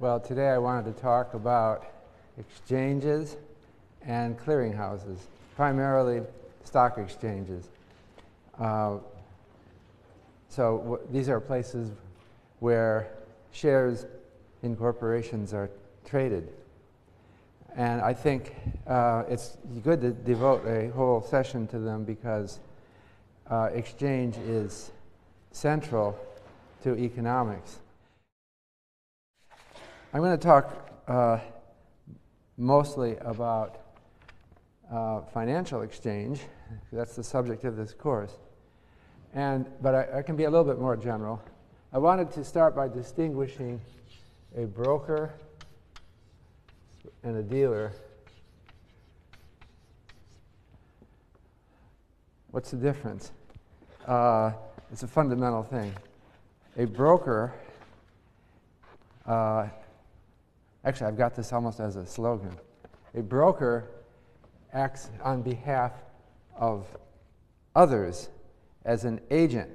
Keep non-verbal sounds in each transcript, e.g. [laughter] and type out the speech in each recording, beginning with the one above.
Well, today I wanted to talk about exchanges and clearinghouses, primarily stock exchanges. Uh, so these are places where shares in corporations are traded. And I think uh, it's good to devote a whole session to them because uh, exchange is central to economics. I'm going to talk uh, mostly about uh, financial exchange. That's the subject of this course. And, but I, I, can be a little bit more general. I wanted to start by distinguishing a broker and a dealer. What's the difference? Uh, it's a fundamental thing. A broker uh, Actually, I've got this almost as a slogan. A broker acts on behalf of others as an agent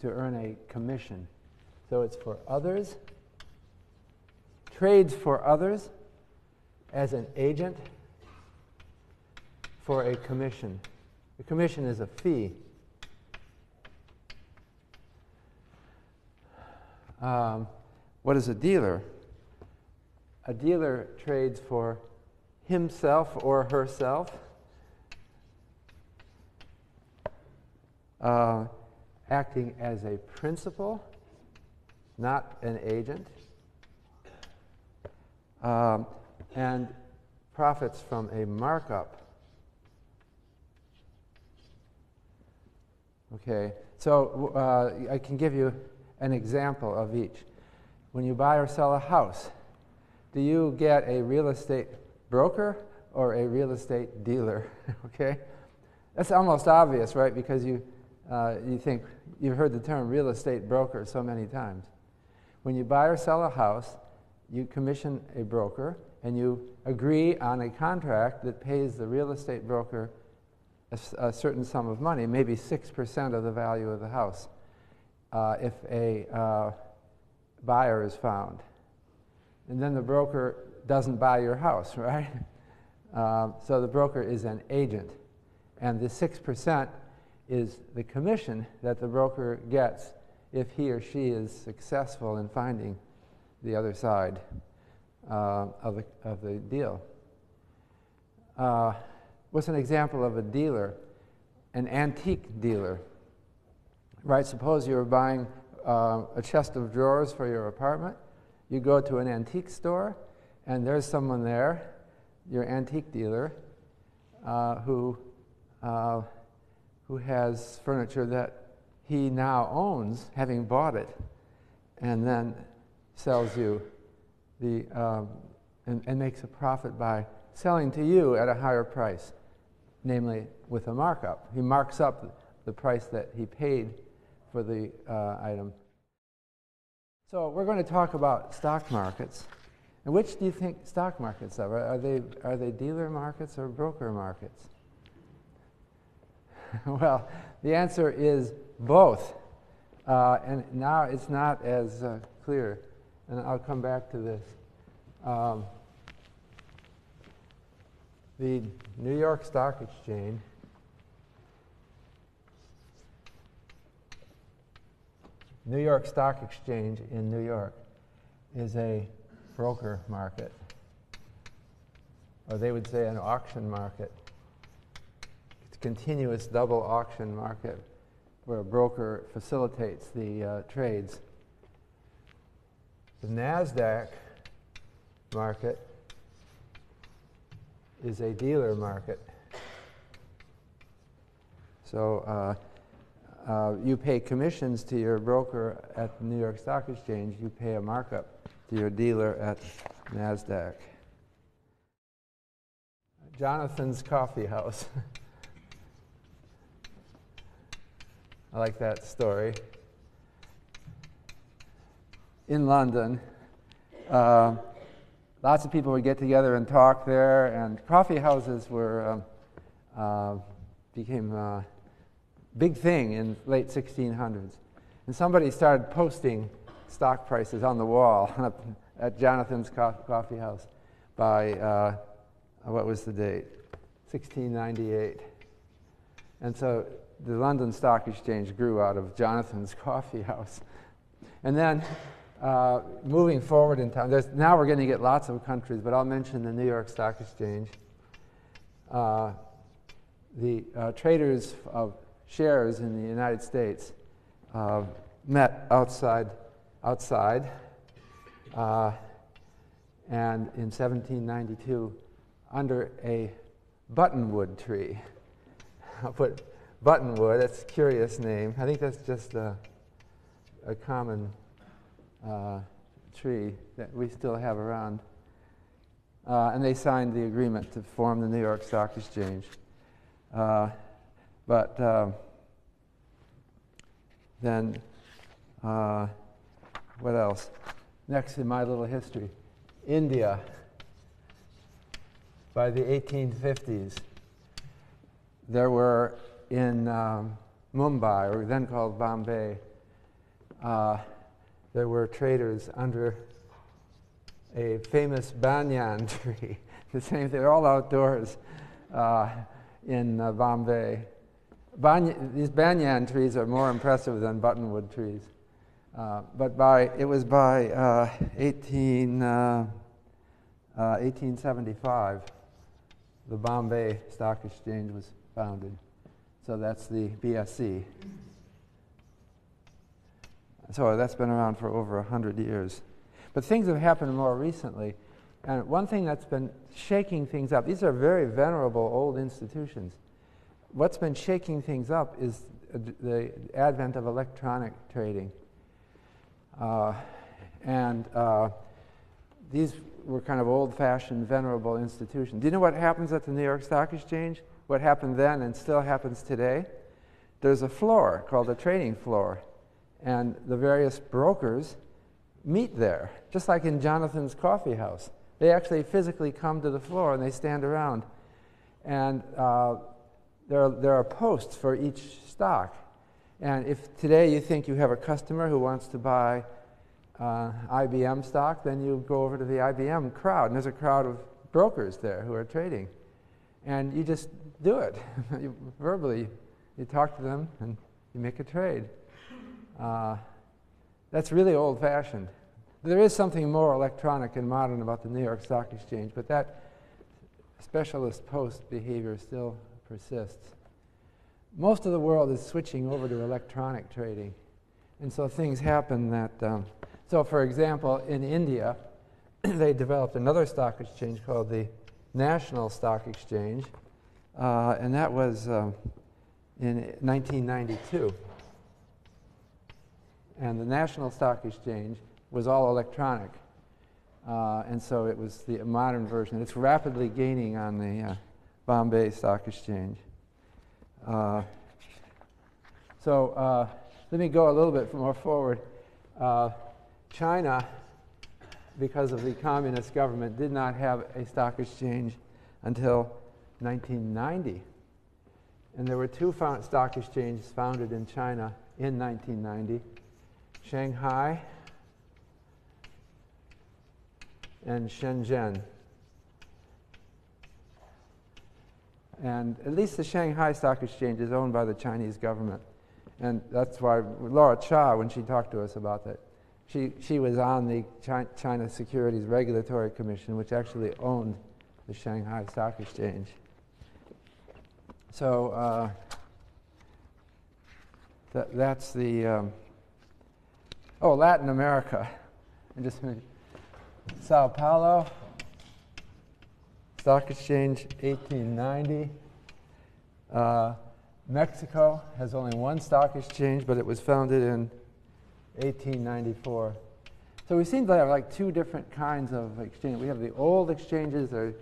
to earn a commission. So it's for others, trades for others as an agent for a commission. The commission is a fee. Um, what is a dealer? A dealer trades for himself or herself, uh, acting as a principal, not an agent, um, and profits from a markup. Okay, so uh, I can give you an example of each. When you buy or sell a house, do you get a real estate broker or a real estate dealer? [laughs] okay? That's almost obvious, right? Because you, uh, you think you've heard the term real estate broker so many times. When you buy or sell a house, you commission a broker and you agree on a contract that pays the real estate broker a, a certain sum of money, maybe 6% of the value of the house, uh, if a uh, buyer is found and then the broker doesn't buy your house, [laughs] right? Uh, so the broker is an agent. And the 6% is the commission that the broker gets if he or she is successful in finding the other side uh, of, the, of the deal. Uh, what's an example of a dealer? An antique dealer. Right? Suppose you're buying uh, a chest of drawers for your apartment you go to an antique store, and there's someone there, your antique dealer, uh, who, uh, who has furniture that he now owns, having bought it, and then sells you the, um, and, and makes a profit by selling to you at a higher price, namely with a markup. He marks up the price that he paid for the uh, item. So we're going to talk about stock markets. And which do you think stock markets are? Are they, are they dealer markets or broker markets? [laughs] well, the answer is both. Uh, and now it's not as uh, clear. And I'll come back to this. Um, the New York Stock Exchange New York Stock Exchange in New York is a broker market, or they would say an auction market. It's a continuous double auction market where a broker facilitates the uh, trades. The NASDAQ market is a dealer market. So uh, uh, you pay commissions to your broker at the New York Stock Exchange, you pay a markup to your dealer at NASDAQ. Jonathan's Coffee House. [laughs] I like that story. In London, uh, lots of people would get together and talk there, and coffee houses were um, uh, became uh, big thing in late 1600s. And somebody started posting stock prices on the wall, [laughs] at Jonathan's Co- Coffee House by, uh, what was the date? 1698. And so the London Stock Exchange grew out of Jonathan's [laughs] Coffee House. And then uh, moving forward in time, now we're going to get lots of countries, but I'll mention the New York Stock Exchange. Uh, the uh, traders of shares in the United States uh, met outside, outside uh, and in 1792 under a buttonwood tree. [laughs] I'll put buttonwood, that's a curious name. I think that's just a, a common uh, tree that we still have around. Uh, and they signed the agreement to form the New York Stock Exchange. Uh, but um, then, uh, what else? Next in my little history, India by the 1850s. There were in um, Mumbai, or then called Bombay, uh, there were traders under a famous banyan [laughs] tree. the same they're all outdoors uh, in uh, Bombay. These banyan trees are more impressive than buttonwood trees. Uh, but by, it was by uh, 18, 1875 uh, the Bombay Stock Exchange was founded. So that's the BSE. So that's been around for over 100 years. But things have happened more recently. And one thing that's been shaking things up, these are very venerable old institutions. What's been shaking things up is the advent of electronic trading. Uh, and uh, these were kind of old fashioned, venerable institutions. Do you know what happens at the New York Stock Exchange? What happened then and still happens today? There's a floor called a trading floor, and the various brokers meet there, just like in Jonathan's coffee house. They actually physically come to the floor and they stand around. And uh, there, are, there are posts for each stock. And if today you think you have a customer who wants to buy uh, IBM stock, then you go over to the IBM crowd, and there's a crowd of brokers there who are trading. And you just do it. [laughs] you, verbally, you talk to them and you make a trade. Uh, that's really old fashioned. There is something more electronic and modern about the New York Stock Exchange, but that specialist post behavior still persists. Most of the world is switching over to electronic trading. And so things happen that um, so, for example, in India, [clears throat] they developed another stock exchange called the National Stock Exchange, uh, and that was um, in 1992. And the National Stock Exchange was all electronic, uh, and so it was the modern version. It's rapidly gaining on the uh, Bombay Stock Exchange. Uh, so, uh, let me go a little bit more forward. Uh, China, because of the communist government, did not have a stock exchange until 1990. And there were two stock exchanges founded in China in 1990 Shanghai and Shenzhen. And at least the Shanghai Stock Exchange is owned by the Chinese government. And that's why Laura Cha, when she talked to us about that, she, she was on the China Securities Regulatory Commission, which actually owned the Shanghai Stock Exchange. So uh, that, that's the, um, oh, Latin America. And [laughs] just Sao Paulo, Stock Exchange 1890. Uh, Mexico has only one stock exchange, but it was founded in 1894. So we seem to have like two different kinds of exchange. We have the old exchanges that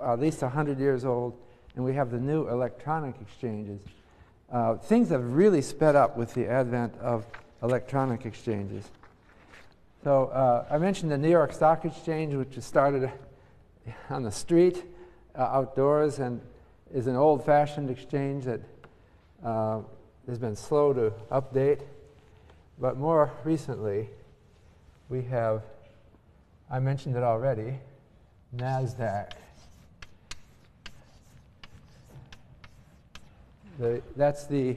are at least 100 years old, and we have the new electronic exchanges. Uh, things have really sped up with the advent of electronic exchanges. So uh, I mentioned the New York Stock Exchange, which was started [laughs] on the street, uh, outdoors, and is an old-fashioned exchange that uh, has been slow to update. But more recently, we have I mentioned it already, NASDAQ. The, that's the,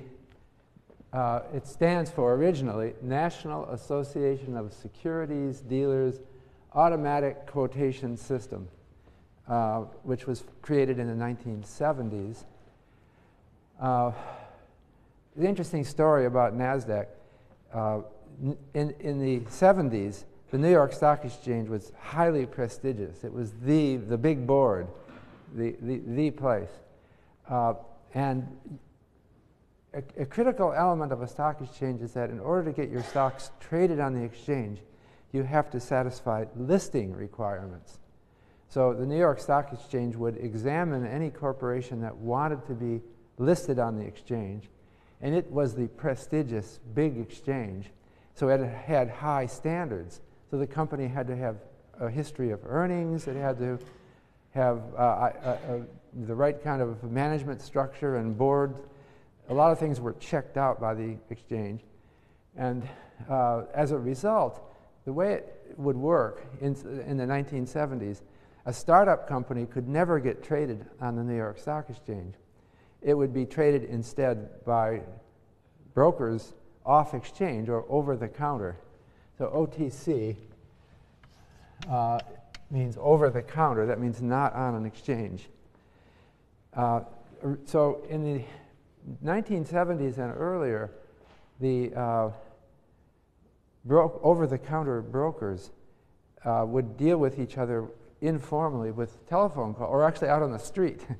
uh, it stands for originally National Association of Securities Dealers Automatic Quotation System, uh, which was created in the 1970s. Uh, the interesting story about NASDAQ uh, in, in the 70s, the New York Stock Exchange was highly prestigious. It was the, the big board, the, the, the place. Uh, and a, a, critical element of a stock exchange is that in order to get your stocks traded on the exchange, you have to satisfy listing requirements. So the New York Stock Exchange would examine any corporation that wanted to be listed on the exchange, and it was the prestigious big exchange, so it had high standards. So the company had to have a history of earnings, it had to have uh, uh, uh, the right kind of management structure and board. A lot of things were checked out by the exchange. And uh, as a result, the way it would work in, in the 1970s, a startup company could never get traded on the New York Stock Exchange. It would be traded instead by brokers off exchange or over the counter. So OTC uh, means over the counter. That means not on an exchange. Uh, so in the 1970s and earlier, the uh, bro- over the counter brokers uh, would deal with each other informally with telephone call, or actually out on the street. [laughs]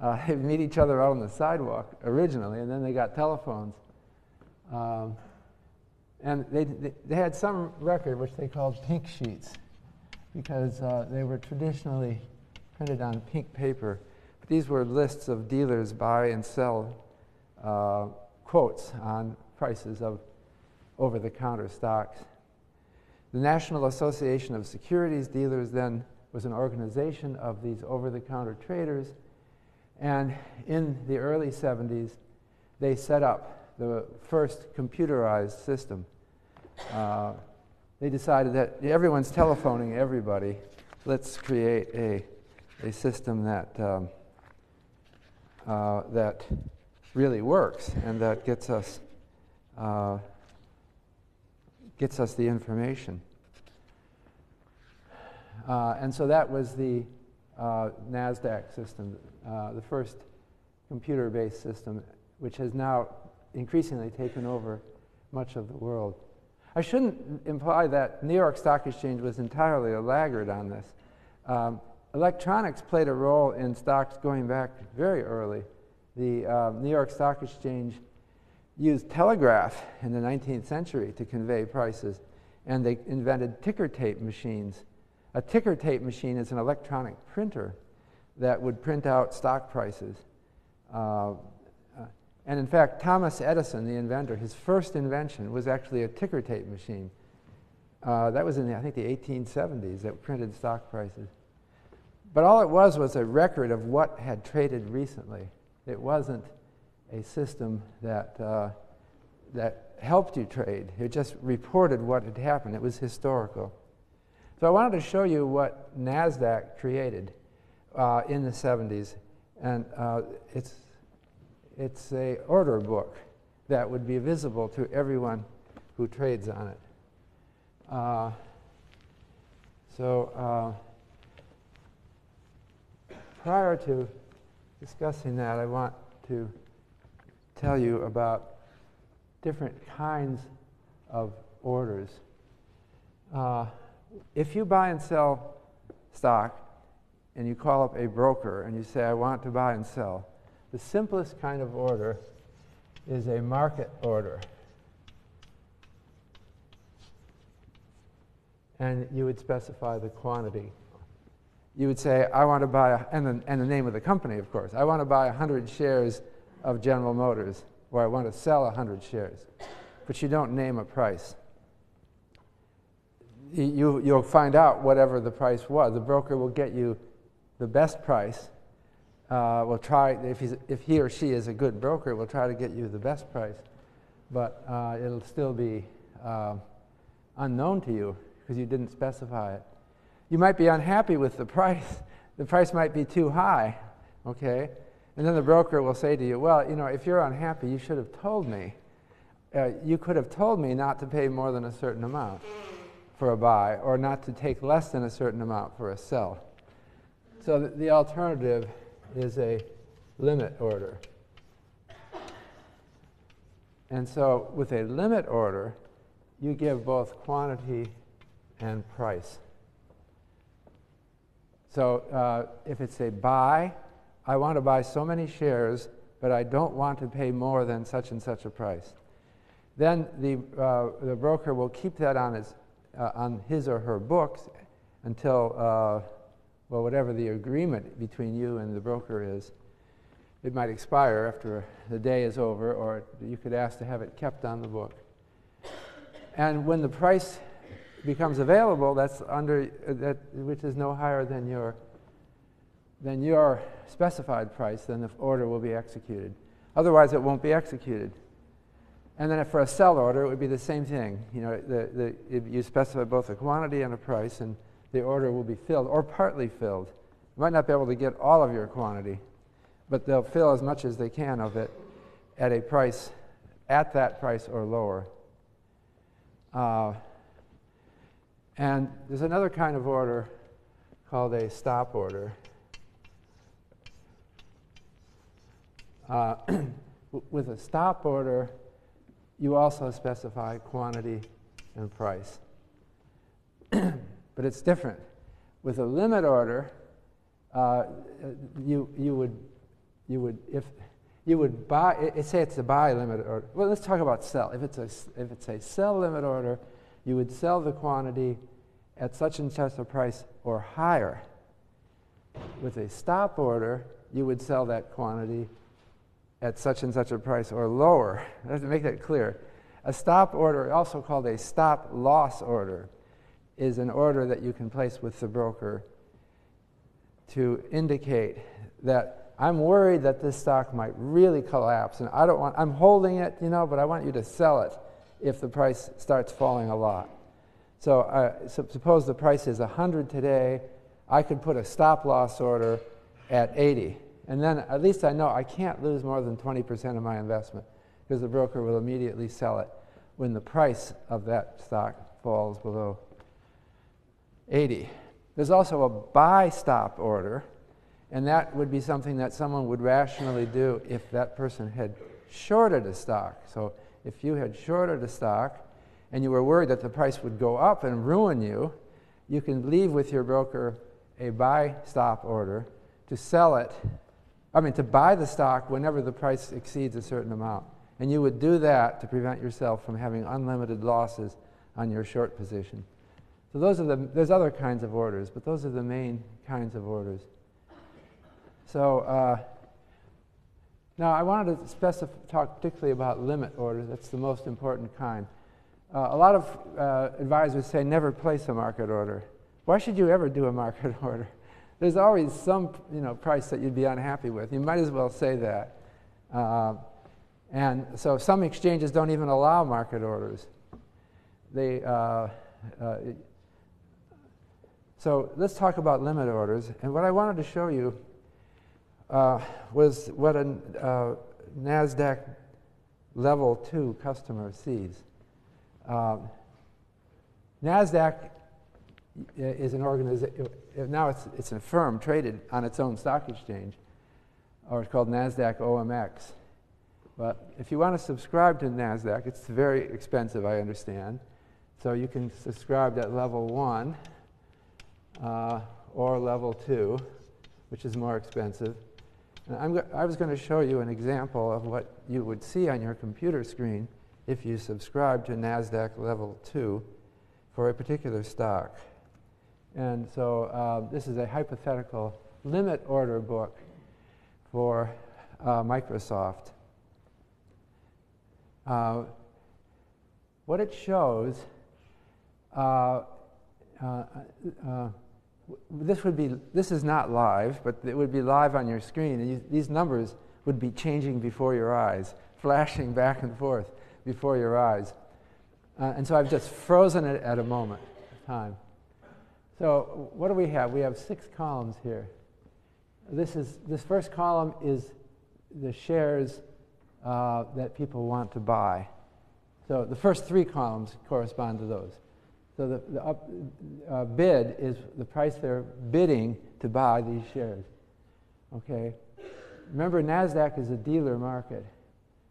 Uh, they'd meet each other out on the sidewalk originally, and then they got telephones. Um, and they, they, they, had some record which they called pink sheets because uh, they were traditionally printed on pink paper. But these were lists of dealers buy and sell uh, quotes on prices of over the counter stocks. The National Association of Securities Dealers then was an organization of these over the counter traders. And in the early 70s, they set up the first computerized system. Uh, they decided that everyone's telephoning everybody. Let's create a, a system that, um, uh, that really works and that gets us, uh, gets us the information. Uh, and so that was the uh, NASDAQ system, uh, the first computer based system, which has now increasingly taken over much of the world. I shouldn't imply that New York Stock Exchange was entirely a laggard on this. Um, electronics played a role in stocks going back very early. The uh, New York Stock Exchange used telegraph in the 19th century to convey prices, and they invented ticker tape machines. A ticker tape machine is an electronic printer that would print out stock prices. Uh, and in fact, Thomas Edison, the inventor, his first invention was actually a ticker tape machine. Uh, that was in, the, I think, the 1870s that printed stock prices. But all it was was a record of what had traded recently. It wasn't a system that, uh, that helped you trade. It just reported what had happened. It was historical. So I wanted to show you what NASDAQ created uh, in the 70s. And uh, it's it's a order book that would be visible to everyone who trades on it. Uh, so uh, prior to discussing that, I want to tell you about different kinds of orders. If you buy and sell stock and you call up a broker and you say, I want to buy and sell, the simplest kind of order is a market order. And you would specify the quantity. You would say, I want to buy, and, the, and the name of the company, of course. I want to buy 100 shares of General Motors, or I want to sell 100 shares. But you don't name a price. You, you'll find out whatever the price was. The broker will get you the best price uh, will try, if, he's, if he or she is a good broker, will try to get you the best price. But uh, it'll still be uh, unknown to you because you didn't specify it. you might be unhappy with the price. [laughs] The price might be too high, okay? And then the broker will say to you, Well, you know, if you're unhappy, you should have told me. Uh, you could have told me not to pay more than a certain amount for a buy or not to take less than a certain amount for a sell. So the, the alternative is a limit order. And so with a limit order, you give both quantity and price. So uh, if it's a buy, I want to buy so many shares, but I don't want to pay more than such and such a price. Then the, uh, the broker will keep that on his, uh, on his or her books until, uh, well, whatever the agreement between you and the broker is. It might expire after the day is over, or you could ask to have it kept on the book. And when the price becomes available, that's under that, which is no higher than your than your specified price, then the order will be executed. Otherwise, it won't be executed. And then for a sell order, it would be the same thing. You know, the, the, you specify both a quantity and a price, and the order will be filled or partly filled. You might not be able to get all of your quantity, but they'll fill as much as they can of it at a price, at that price or lower. Uh, and there's another kind of order called a stop order. Uh, [clears throat] with a stop order, you also specify quantity and price. [clears throat] but it's different. With a limit order, uh, you, you, would, you would, if you would buy, it, say it's a buy limit order. Well, let's talk about sell. If it's, a, if it's a sell limit order, you would sell the quantity at such and such a price or higher. With a stop order, you would sell that quantity at such and such a price or lower. Have to make that clear. A stop order, also called a stop loss order, is an order that you can place with the broker to indicate that I'm worried that this stock might really collapse and I don't want I'm holding it, you know, but I want you to sell it if the price starts falling a lot. So, uh, so suppose the price is 100 today, I could put a stop loss order at 80 and then at least I know I can't lose more than 20% of my investment because the broker will immediately sell it when the price of that stock falls below 80. There's also a buy stop order, and that would be something that someone would rationally do if that person had shorted a stock. So if you had shorted a stock and you were worried that the price would go up and ruin you, you can leave with your broker a buy stop order to sell it I mean, to buy the stock whenever the price exceeds a certain amount. And you would do that to prevent yourself from having unlimited losses on your short position. So those are the, there's other kinds of orders, but those are the main kinds of orders. So uh, now I wanted to talk particularly about limit orders. That's the most important kind. Uh, a lot of uh, advisors say never place a market order. Why should you ever do a market [laughs] order? There's always some you know, price that you'd be unhappy with. You might as well say that. Uh, and so some exchanges don't even allow market orders. They, uh, uh, so let's talk about limit orders. And what I wanted to show you uh, was what a uh, NASDAQ level 2 customer sees. Um, NASDAQ is an organization, now it's, it's a firm traded on its own stock exchange, or it's called NASDAQ OMX. But if you want to subscribe to NASDAQ, it's very expensive, I understand. So you can subscribe at level one uh, or level two, which is more expensive. And i'm i was going to show you an example of what you would see on your computer screen if you subscribe to NASDAQ level two for a particular stock. And so uh, this is a hypothetical limit order book for uh, Microsoft. Uh, what it shows, uh, uh, uh, this would be, this is not live, but it would be live on your screen, and you, these numbers would be changing before your eyes, flashing back and forth before your eyes. and so I've just frozen it at a moment of time. So what do we have? We have six columns here. This, is, this first column is the shares uh, that people want to buy. So the first three columns correspond to those. So the, the up, uh, bid is the price they're bidding to buy these shares. Okay. Remember, Nasdaq is a dealer market.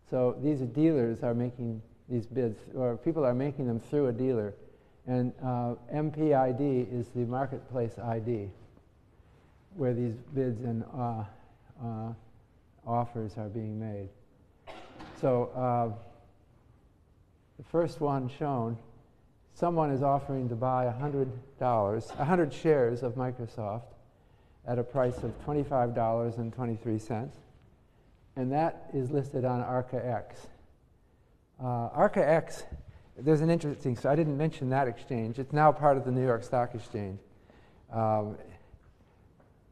So these dealers are making these bids, or people are making them through a dealer. And uh, MPID is the marketplace ID, where these bids and uh, uh, offers are being made. So uh, the first one shown, someone is offering to buy $100, 100 shares of Microsoft at a price of $25.23. And that is listed on ARCAX. Uh, ARCAX, there's an interesting, so I didn't mention that exchange. It's now part of the New York Stock Exchange. Um,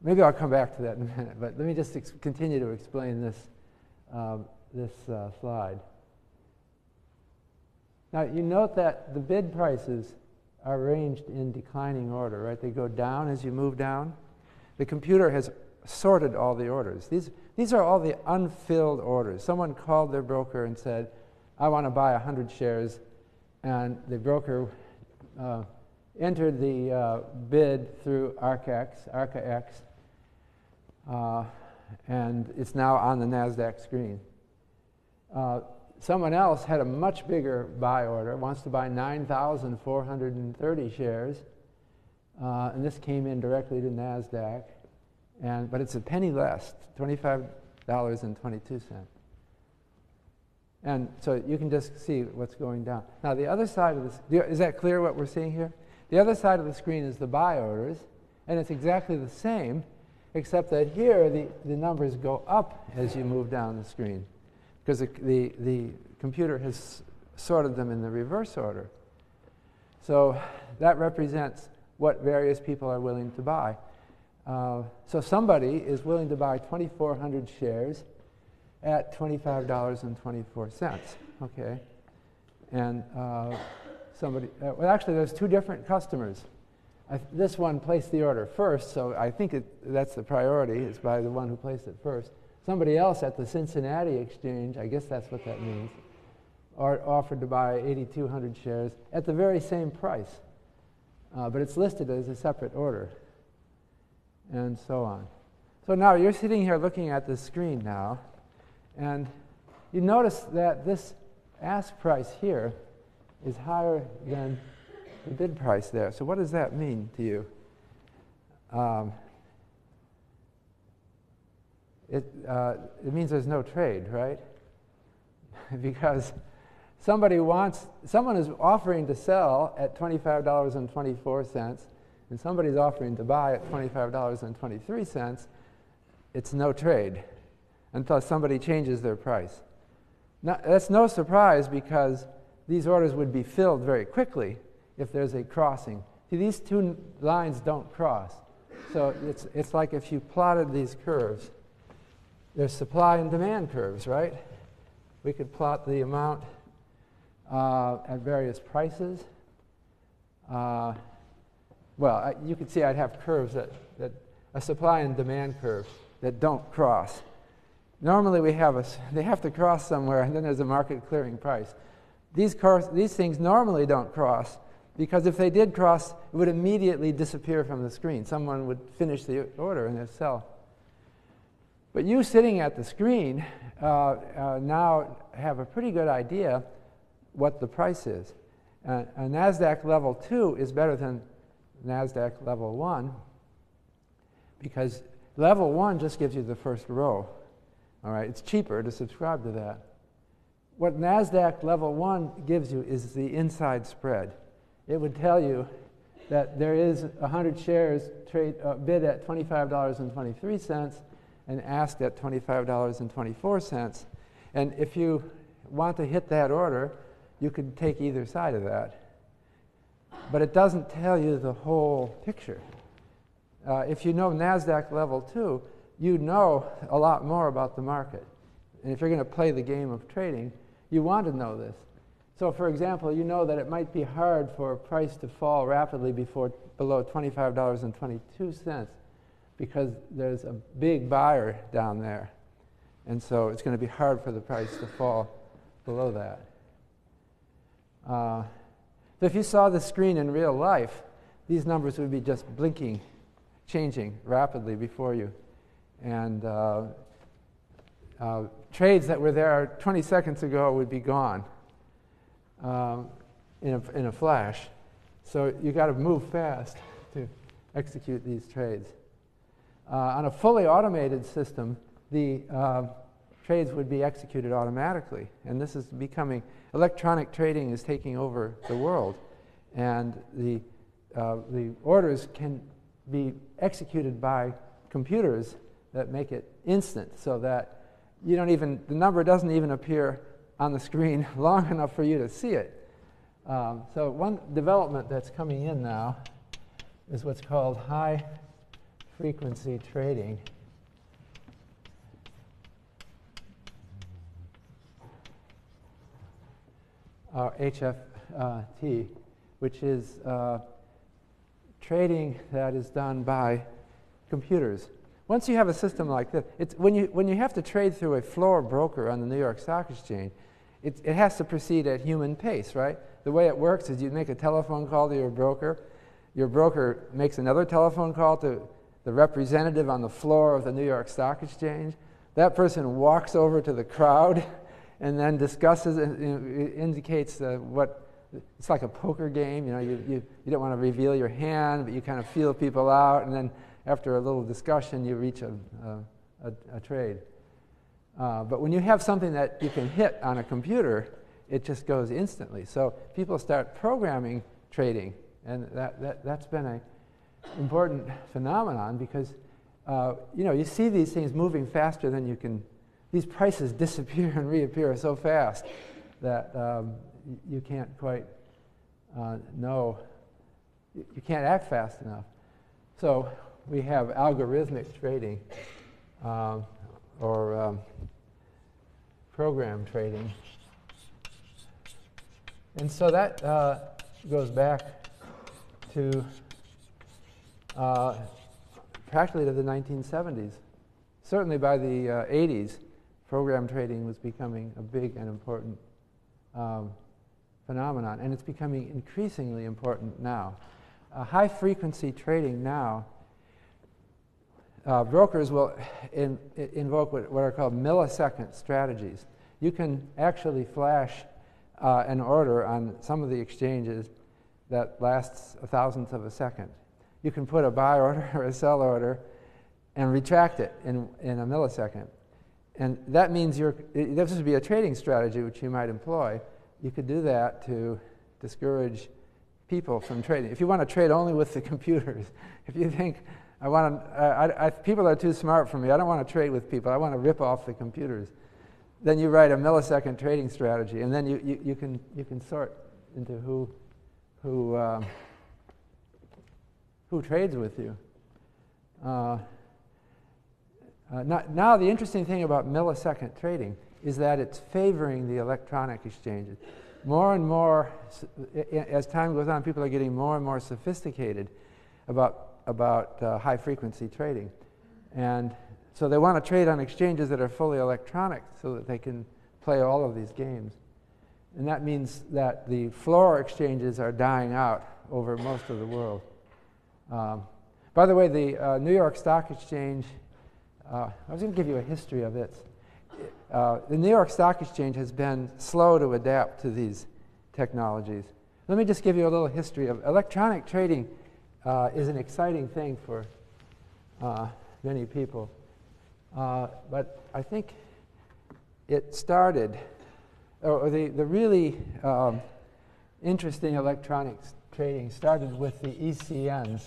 maybe I'll come back to that in a minute, but let me just continue to explain this, uh, this uh, slide. Now, you note that the bid prices are arranged in declining order, right? They go down as you move down. The computer has sorted all the orders. These, these are all the unfilled orders. Someone called their broker and said, I want to buy 100 shares, and the broker uh, entered the uh, bid through ARCX, ARCAX, uh, and it's now on the NASDAQ screen. Uh, someone else had a much bigger buy order, wants to buy 9,430 shares, uh, and this came in directly to NASDAQ, and, but it's a penny less, $25.22. And so you can just see what's going down. Now, the other side of this, is that clear what we're seeing here? The other side of the screen is the buy orders, and it's exactly the same, except that here the, the numbers go up as you move down the screen because the, the, the computer has sorted them in the reverse order. So that represents what various people are willing to buy. Uh, so somebody is willing to buy 2,400 shares at $25.24. Okay, and uh, somebody. Uh, well, actually, there's two different customers. this one placed the order first, so I think it, that's the priority. It's by the one who placed it first. Somebody else at the Cincinnati Exchange, I guess that's what that means, or offered to buy 8,200 shares at the very same price, uh, but it's listed as a separate order, and so on. So now you're sitting here looking at the screen now, and you notice that this ask price here is higher than the bid price there. So what does that mean to you? Um, it, uh, it means there's no trade, right? [laughs] because somebody wants, someone is offering to sell at $25.24 and somebody's offering to buy at $25.23, it's no trade until somebody changes their price. Now, that's no surprise because these orders would be filled very quickly if there's a crossing. See, these two lines don't cross. So it's, it's like if you plotted these curves there's supply and demand curves, right? We could plot the amount uh, at various prices. Uh, well, I, you could see I'd have curves that, that a supply and demand curve that don't cross. Normally, we have a, they have to cross somewhere, and then there's a market clearing price. These, cars, these things normally don't cross because if they did cross, it would immediately disappear from the screen. Someone would finish the order and they'd sell. But you sitting at the screen uh, uh, now have a pretty good idea what the price is. Uh, a NASDAQ level 2 is better than NASDAQ level 1 because level 1 just gives you the first row. All right, it's cheaper to subscribe to that. What NASDAQ level 1 gives you is the inside spread. It would tell you that there is 100 shares trade, uh, bid at $25.23 and asked at $25.24. And if you want to hit that order, you could take either side of that. But it doesn't tell you the whole picture. Uh, if you know NASDAQ level two, you know a lot more about the market. And if you're going to play the game of trading, you want to know this. So, for example, you know that it might be hard for a price to fall rapidly before below $25.22 because there's a big buyer down there. And so it's going to be hard for the price to fall below that. Uh, so if you saw the screen in real life, these numbers would be just blinking, changing rapidly before you. And uh, uh, trades that were there 20 seconds ago would be gone um, in, a, in a flash. So you got to move fast to execute these trades. Uh, on a fully automated system, the uh, trades would be executed automatically. And this is becoming, electronic trading is taking over the world. And the, uh, the orders can be executed by computers that make it instant so that you don't even, the number doesn't even appear on the screen [laughs] long enough for you to see it. Um, so one development that's coming in now is what's called high frequency trading. Or HFT, which is uh, trading that is done by computers. Once you have a system like this, it's, when, you, when you have to trade through a floor broker on the New York Stock Exchange, it, it has to proceed at human pace, right? The way it works is you make a telephone call to your broker. Your broker makes another telephone call to the representative on the floor of the New York Stock Exchange. That person walks over to the crowd [laughs] and then discusses and indicates uh, what it's like a poker game. You know, you, you, you don't want to reveal your hand, but you kind of feel people out, and then after a little discussion, you reach a, a, a trade. Uh, but when you have something that you can hit on a computer, it just goes instantly. So people start programming trading, and that, that, that's been an important phenomenon because uh, you know you see these things moving faster than you can. These prices [laughs] disappear and reappear so fast that um, you can't quite uh, know. You can't act fast enough. So we have algorithmic trading um, or um, program trading. And so that uh, goes back to uh, practically to the 1970s. Certainly by the uh, 80s, program trading was becoming a big and important um, phenomenon, and it's becoming increasingly important now. high frequency trading now uh, brokers will in, invoke what, what, are called millisecond strategies. You can actually flash uh, an order on some of the exchanges that lasts a thousandth of a second. You can put a buy order [laughs] or a sell order and retract it in, in a millisecond. And that means you're, this would be a trading strategy which you might employ. You could do that to discourage people from trading. If you want to trade only with the [laughs] computers, if you think I want to, I, I, people are too smart for me. I don't want to trade with people. I want to rip off the computers. Then you write a millisecond trading strategy, and then you, you, you can, you can sort into who, who, um, who trades with you. Uh, uh, now, the interesting thing about millisecond trading is that it's favoring the electronic exchanges. More and more, as time goes on, people are getting more and more sophisticated about about uh, high frequency trading. And so they want to trade on exchanges that are fully electronic so that they can play all of these games. And that means that the floor exchanges are dying out over most of the world. Um, by the way, the uh, New York Stock Exchange, uh, I was going to give you a history of it. Uh, the New York Stock Exchange has been slow to adapt to these technologies. Let me just give you a little history of electronic trading uh, is an exciting thing for uh, many people. Uh, but I think it started, or the, the really um, interesting electronics trading started with the ECNs,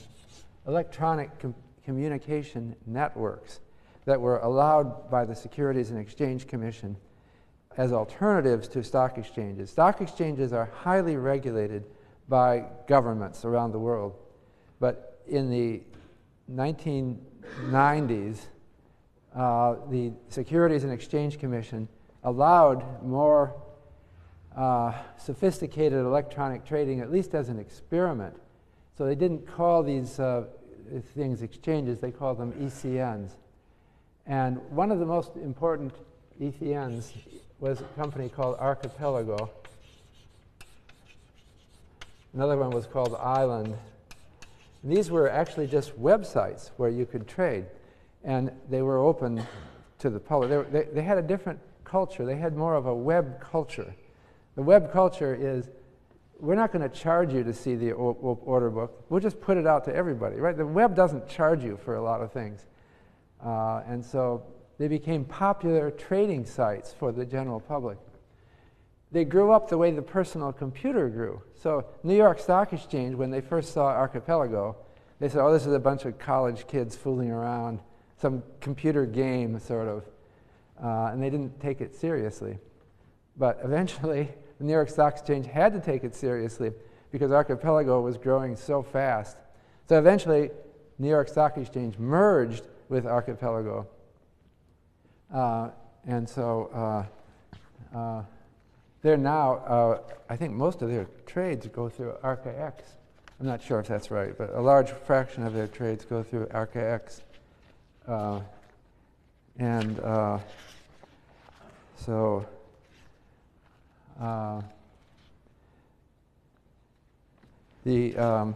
electronic com- communication networks, that were allowed by the Securities and Exchange Commission as alternatives to stock exchanges. Stock exchanges are highly regulated by governments around the world. But in the 1990s, uh, the Securities and Exchange Commission allowed more uh, sophisticated electronic trading, at least as an experiment. So they didn't call these uh, things exchanges, they called them ECNs. And one of the most important ECNs was a company called Archipelago. Another one was called Island. These were actually just websites where you could trade, and they were open to the public. They, they, they had a different culture, they had more of a web culture. The web culture is we're not going to charge you to see the order book. We'll just put it out to everybody, right? The web doesn't charge you for a lot of things. Uh, and so they became popular trading sites for the general public. They grew up the way the personal computer grew. So, New York Stock Exchange, when they first saw Archipelago, they said, oh, this is a bunch of college kids fooling around, some computer game, sort of. Uh, and they didn't take it seriously. But eventually, the New York Stock Exchange had to take it seriously because Archipelago was growing so fast. So eventually, New York Stock Exchange merged with Archipelago. Uh, and so uh, uh, they're now, uh, I think most of their trades go through ArcaEx. I'm not sure if that's right, but a large fraction of their trades go through ArcaEx. Uh, and uh, so uh, the um,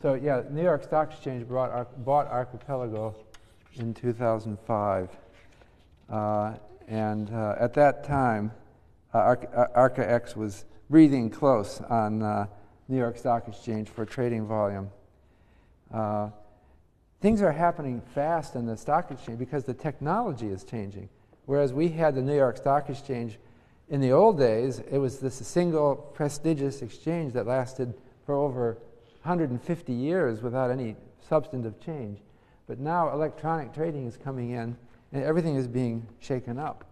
so yeah, New York Stock Exchange bought, bought Archipelago in 2005, uh, and uh, at that time, uh, Arca, ArcaEx was breathing close on uh, New York Stock Exchange for trading volume. Uh, things are happening fast in the stock exchange because the technology is changing. Whereas we had the New York Stock Exchange in the old days, it was this single prestigious exchange that lasted for over 150 years without any substantive change. But now electronic trading is coming in and everything is being shaken up.